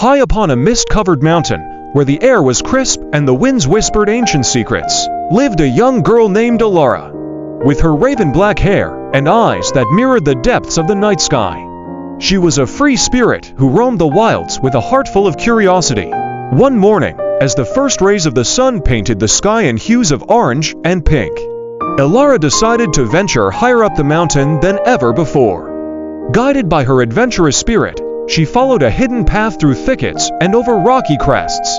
high upon a mist-covered mountain, where the air was crisp and the winds whispered ancient secrets, lived a young girl named Alara. With her raven black hair and eyes that mirrored the depths of the night sky. She was a free spirit who roamed the wilds with a heart full of curiosity. One morning, as the first rays of the sun painted the sky in hues of orange and pink, Elara decided to venture higher up the mountain than ever before. Guided by her adventurous spirit, she followed a hidden path through thickets and over rocky crests.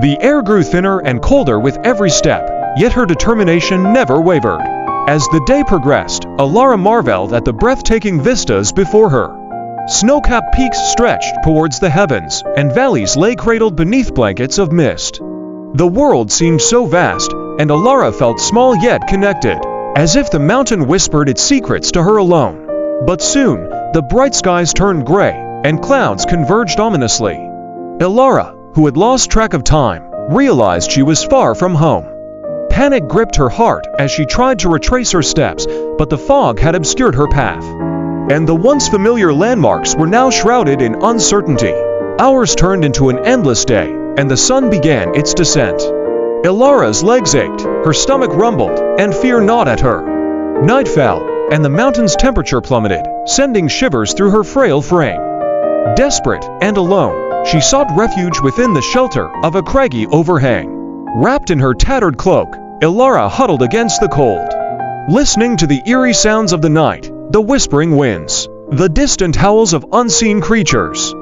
The air grew thinner and colder with every step, yet her determination never wavered. As the day progressed, Alara marveled at the breathtaking vistas before her. Snow-capped peaks stretched towards the heavens, and valleys lay cradled beneath blankets of mist. The world seemed so vast, and Alara felt small yet connected, as if the mountain whispered its secrets to her alone. But soon, the bright skies turned gray, and clouds converged ominously. Elara, who had lost track of time, realized she was far from home. Panic gripped her heart as she tried to retrace her steps, but the fog had obscured her path. And the once familiar landmarks were now shrouded in uncertainty. Hours turned into an endless day, and the sun began its descent. Ilara's legs ached, her stomach rumbled, and fear gnawed at her. Night fell, and the mountain's temperature plummeted, sending shivers through her frail frame. Desperate and alone, she sought refuge within the shelter of a craggy overhang. Wrapped in her tattered cloak, Ilara huddled against the cold. Listening to the eerie sounds of the night, the whispering winds, the distant howls of unseen creatures,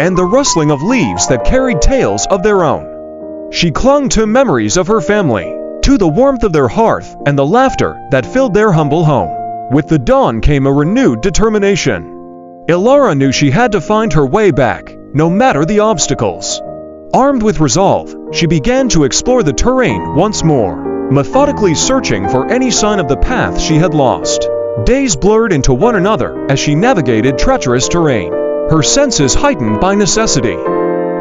and the rustling of leaves that carried tales of their own. She clung to memories of her family, to the warmth of their hearth and the laughter that filled their humble home. With the dawn came a renewed determination. Ilara knew she had to find her way back, no matter the obstacles. Armed with resolve, she began to explore the terrain once more, methodically searching for any sign of the path she had lost. Days blurred into one another as she navigated treacherous terrain, her senses heightened by necessity.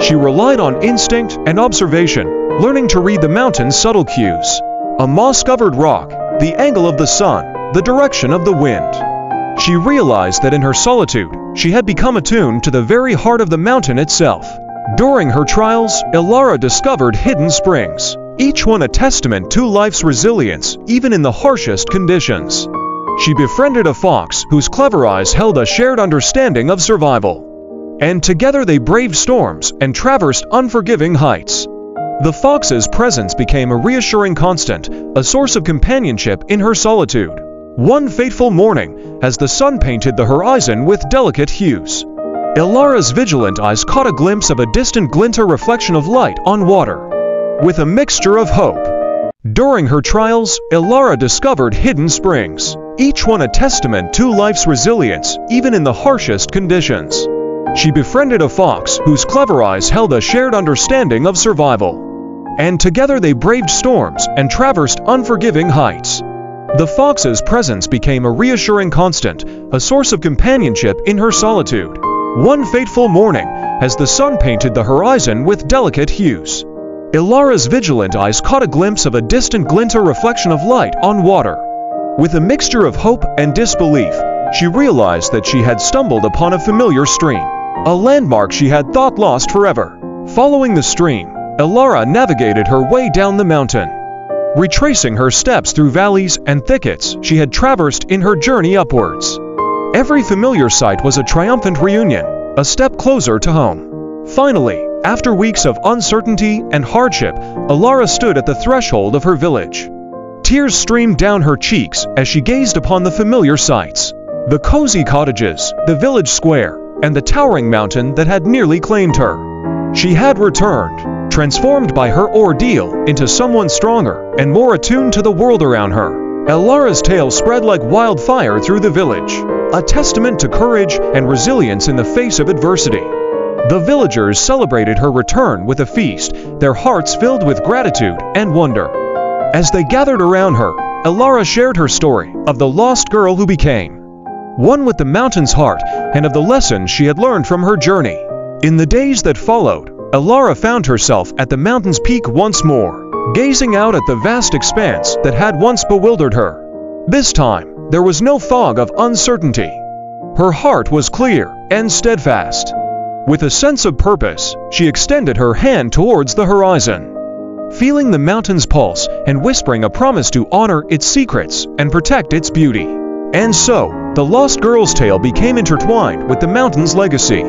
She relied on instinct and observation, learning to read the mountain's subtle cues. A moss-covered rock, the angle of the sun, the direction of the wind. She realized that in her solitude, she had become attuned to the very heart of the mountain itself. During her trials, Ilara discovered hidden springs, each one a testament to life's resilience, even in the harshest conditions. She befriended a fox whose clever eyes held a shared understanding of survival. And together they braved storms and traversed unforgiving heights. The fox's presence became a reassuring constant, a source of companionship in her solitude. One fateful morning, as the sun painted the horizon with delicate hues, Ilara's vigilant eyes caught a glimpse of a distant glinter reflection of light on water, with a mixture of hope. During her trials, Ilara discovered hidden springs, each one a testament to life's resilience, even in the harshest conditions. She befriended a fox whose clever eyes held a shared understanding of survival. And together they braved storms and traversed unforgiving heights. The fox's presence became a reassuring constant, a source of companionship in her solitude. One fateful morning, as the sun painted the horizon with delicate hues, Ilara's vigilant eyes caught a glimpse of a distant glinter reflection of light on water. With a mixture of hope and disbelief, she realized that she had stumbled upon a familiar stream, a landmark she had thought lost forever. Following the stream, Ilara navigated her way down the mountain retracing her steps through valleys and thickets she had traversed in her journey upwards. Every familiar sight was a triumphant reunion, a step closer to home. Finally, after weeks of uncertainty and hardship, Alara stood at the threshold of her village. Tears streamed down her cheeks as she gazed upon the familiar sights. The cozy cottages, the village square, and the towering mountain that had nearly claimed her. She had returned, transformed by her ordeal into someone stronger and more attuned to the world around her. Elara's tale spread like wildfire through the village, a testament to courage and resilience in the face of adversity. The villagers celebrated her return with a feast, their hearts filled with gratitude and wonder. As they gathered around her, Elara shared her story of the lost girl who became one with the mountain's heart and of the lessons she had learned from her journey. In the days that followed, Alara found herself at the mountain's peak once more, gazing out at the vast expanse that had once bewildered her. This time, there was no fog of uncertainty. Her heart was clear and steadfast. With a sense of purpose, she extended her hand towards the horizon. Feeling the mountain's pulse and whispering a promise to honor its secrets and protect its beauty. And so, the Lost Girl's tale became intertwined with the mountain's legacy.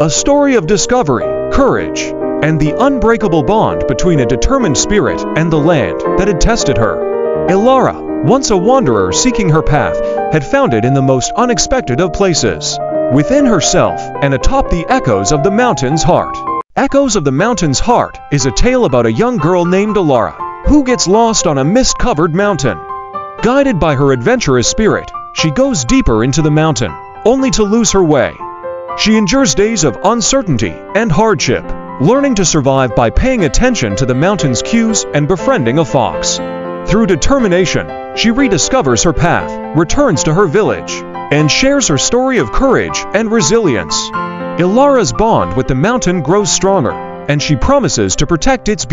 A story of discovery, courage, and the unbreakable bond between a determined spirit and the land that had tested her. Ilara, once a wanderer seeking her path, had found it in the most unexpected of places, within herself and atop the echoes of the mountain's heart. Echoes of the Mountain's Heart is a tale about a young girl named Ilara, who gets lost on a mist-covered mountain. Guided by her adventurous spirit, she goes deeper into the mountain, only to lose her way. She endures days of uncertainty and hardship, learning to survive by paying attention to the mountain's cues and befriending a fox. Through determination, she rediscovers her path, returns to her village, and shares her story of courage and resilience. Ilara's bond with the mountain grows stronger, and she promises to protect its beauty.